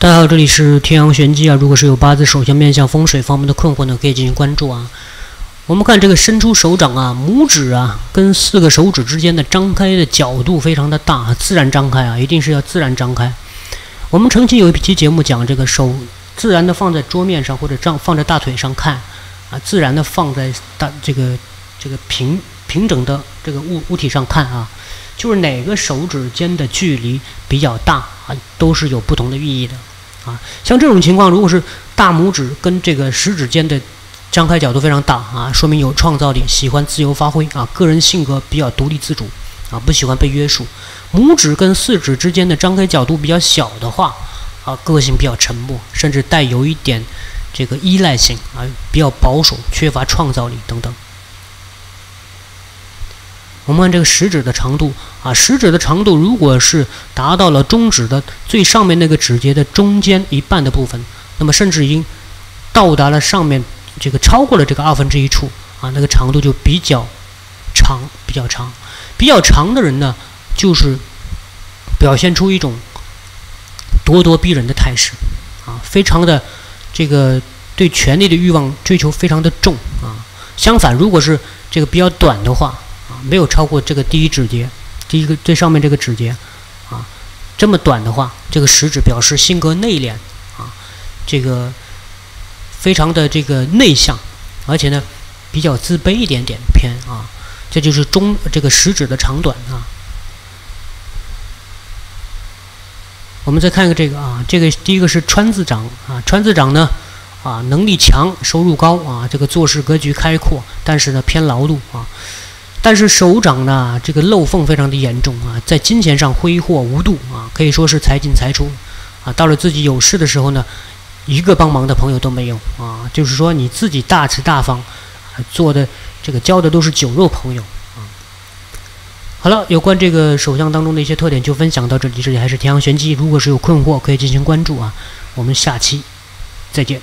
大家好，这里是天阳玄机啊。如果是有八字手相面相风水方面的困惑呢，可以进行关注啊。我们看这个伸出手掌啊，拇指啊跟四个手指之间的张开的角度非常的大，自然张开啊，一定是要自然张开。我们曾经有一期节目讲这个手自然的放在桌面上或者张放在大腿上看啊，自然的放在大这个这个平平整的这个物物体上看啊，就是哪个手指间的距离比较大啊，都是有不同的寓意的。啊，像这种情况，如果是大拇指跟这个食指间的张开角度非常大啊，说明有创造力，喜欢自由发挥啊，个人性格比较独立自主啊，不喜欢被约束。拇指跟四指之间的张开角度比较小的话啊，个性比较沉默，甚至带有一点这个依赖性啊，比较保守，缺乏创造力等等。我们看这个食指的长度啊，食指的长度如果是达到了中指的最上面那个指节的中间一半的部分，那么甚至已经到达了上面这个超过了这个二分之一处啊，那个长度就比较长，比较长，比较长的人呢，就是表现出一种咄咄逼人的态势啊，非常的这个对权力的欲望追求非常的重啊。相反，如果是这个比较短的话，没有超过这个第一指节，第一个最上面这个指节，啊，这么短的话，这个食指表示性格内敛，啊，这个非常的这个内向，而且呢，比较自卑一点点偏啊，这就是中这个食指的长短啊。我们再看一个这个啊，这个第一个是川字掌啊，川字掌呢，啊，能力强，收入高啊，这个做事格局开阔，但是呢偏劳碌啊。但是手掌呢，这个漏缝非常的严重啊，在金钱上挥霍无度啊，可以说是财进财出啊。到了自己有事的时候呢，一个帮忙的朋友都没有啊。就是说你自己大吃大方，做的这个交的都是酒肉朋友啊。好了，有关这个手相当中的一些特点就分享到这里，这里还是天阳玄机。如果是有困惑，可以进行关注啊。我们下期再见。